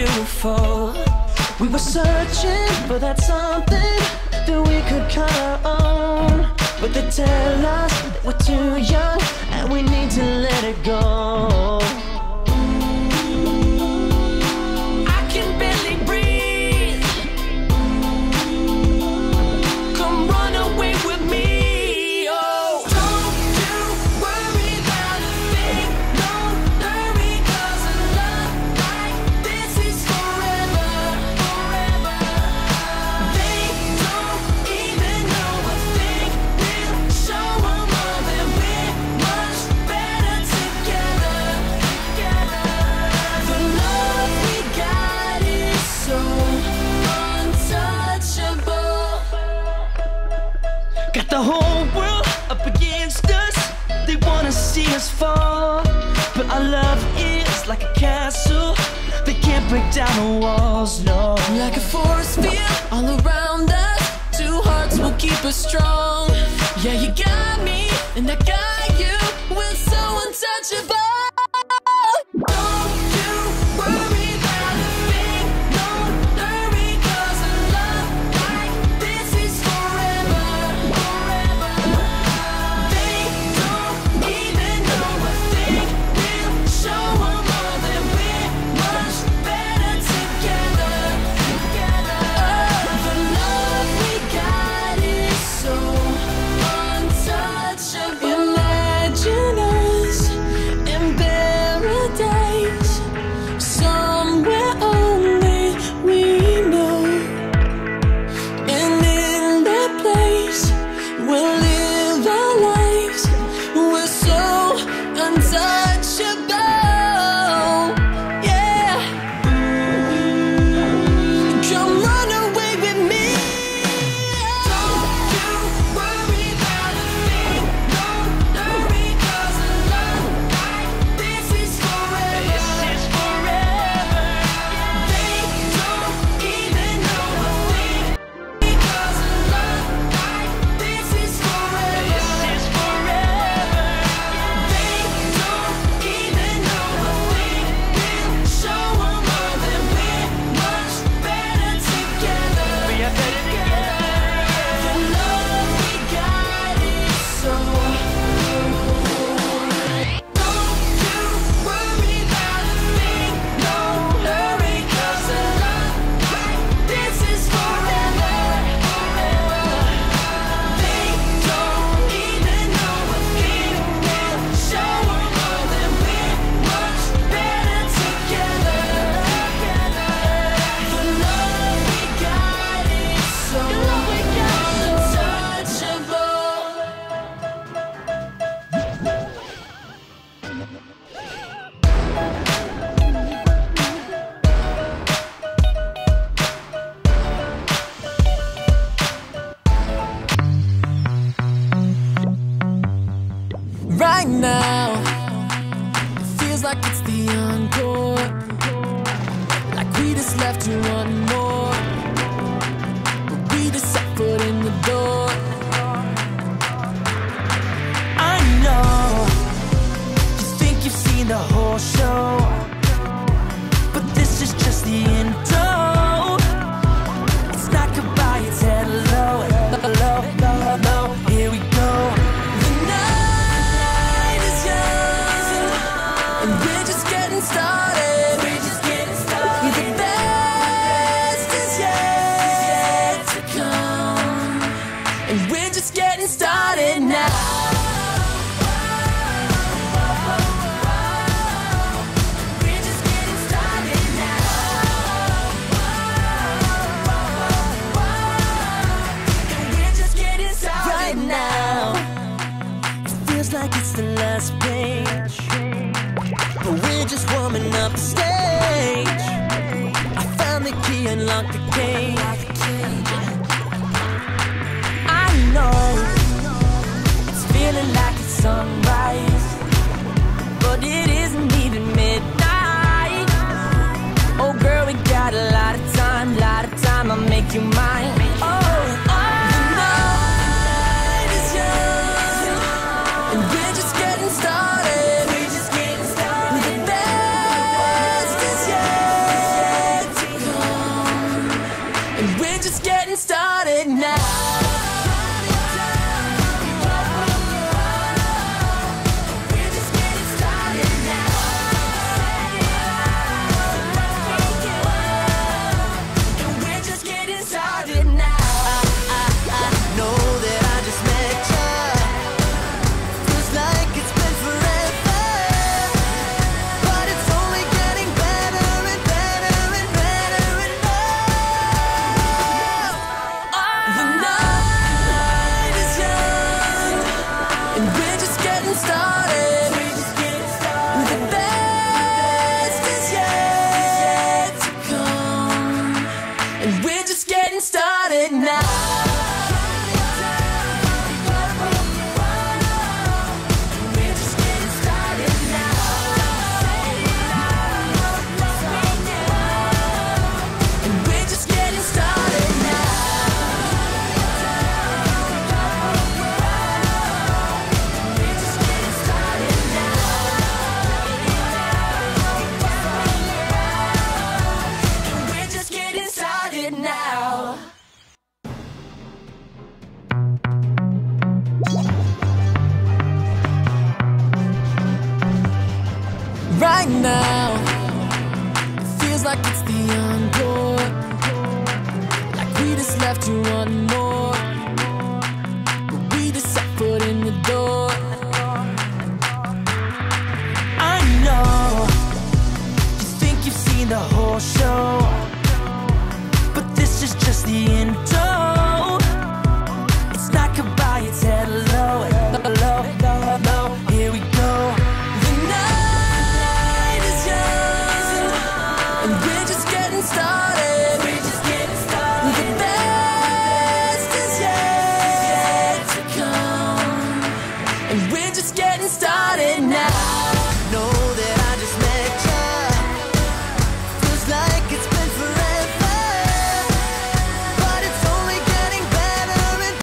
beautiful. We were searching for that something that we could call our own. But they tell us that we're too young and we need to let it go. like a castle They can't break down the walls, no. Like a forest field all around us Two hearts will keep us strong. Yeah, you got me, and I got you We're so untouchable. have to run. up the stage. I found the key and locked the cage. I know it's feeling like it's sunrise, but it is. Now,